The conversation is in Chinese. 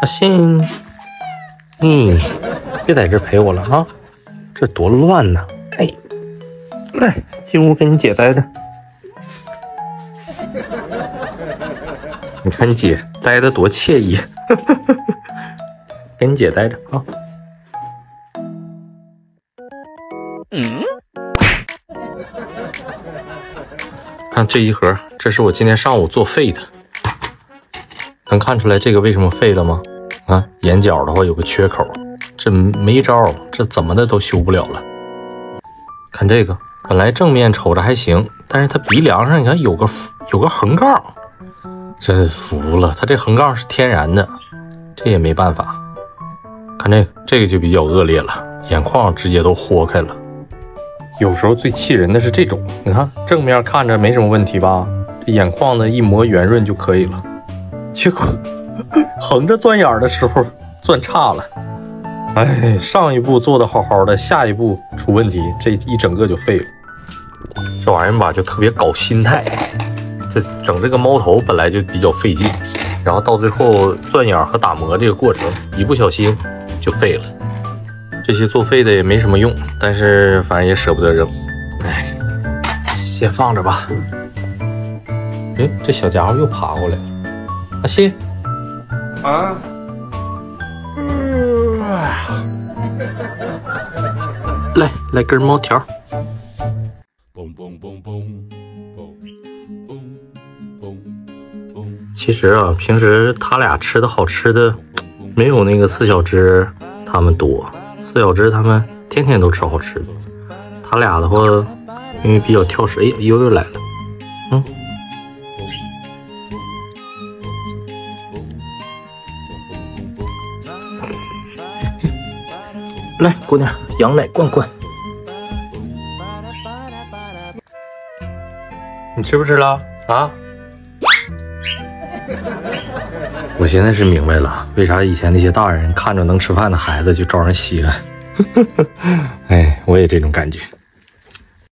阿信，嗯别在这陪我了啊，这多乱呐！哎，来进屋跟你姐待着。你看你姐待的多惬意，跟你姐待着啊。嗯。看这一盒，这是我今天上午做废的。能看出来这个为什么废了吗？啊，眼角的话有个缺口，这没招，这怎么的都修不了了。看这个，本来正面瞅着还行，但是它鼻梁上你看有个有个横杠，真服了，它这横杠是天然的，这也没办法。看这个，这个就比较恶劣了，眼眶直接都豁开了。有时候最气人的是这种，你看正面看着没什么问题吧，这眼眶呢一磨圆润就可以了，结果 横着钻眼的时候钻差了，哎，上一步做的好好的，下一步出问题，这一整个就废了。这玩意儿吧就特别搞心态，这整这个猫头本来就比较费劲，然后到最后钻眼和打磨这个过程一不小心就废了。这些作废的也没什么用，但是反正也舍不得扔，哎，先放着吧。哎，这小家伙又爬过来了，阿信，啊，来来根猫条。其实啊，平时他俩吃的好吃的，没有那个四小只他们多。四小只他们天天都吃好吃的，他俩的话，因为比较挑食。哎，悠悠来了，来，姑娘，羊奶罐罐，你吃不吃了啊？我现在是明白了，为啥以前那些大人看着能吃饭的孩子就招人稀罕。哎，我也这种感觉。